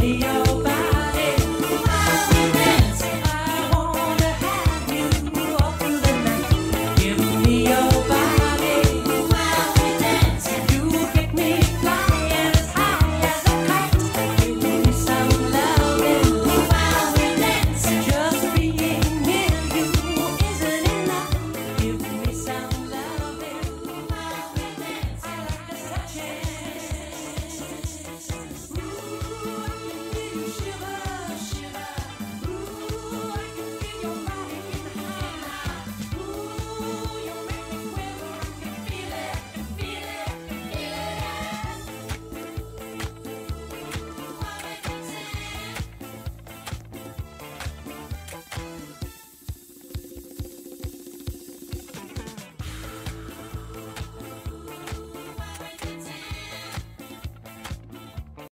me